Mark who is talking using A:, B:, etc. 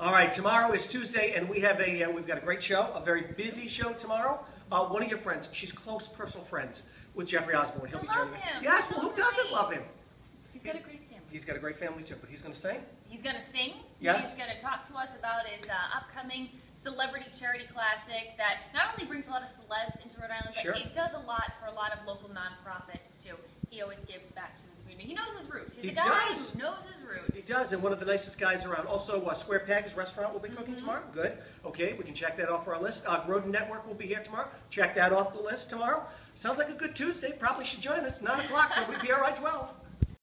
A: All right, tomorrow is Tuesday, and we have a, uh, we've got a great show, a very busy show tomorrow. Uh, one of your friends, she's close personal friends with Jeffrey Osborne. He'll
B: I
A: be
B: love
A: joining us.
B: him.
A: Yes, well, who doesn't love him?
B: He's got a great family.
A: He's got a great family too, but he's going to sing.
B: He's going to sing.
A: Yes.
B: He's going to talk to us about his uh, upcoming Celebrity Charity Classic that not only brings a lot of celebs into Rhode Island, but
A: Sure.
B: it does a lot for a lot of local nonprofits too. He always gives back to the community. He knows his roots. He's
A: He
B: a guy
A: does.
B: who knows his roots.
A: He does, and one of the nicest guys around. Also, uh, Square Peg's Restaurant will be cooking tomorrow. Good. Okay, we can check that off our list. Uh, Rodent Network will be here tomorrow. Check that off the list tomorrow. Sounds like a good Tuesday. Probably should join us. 9 o'clock, WPRI 12.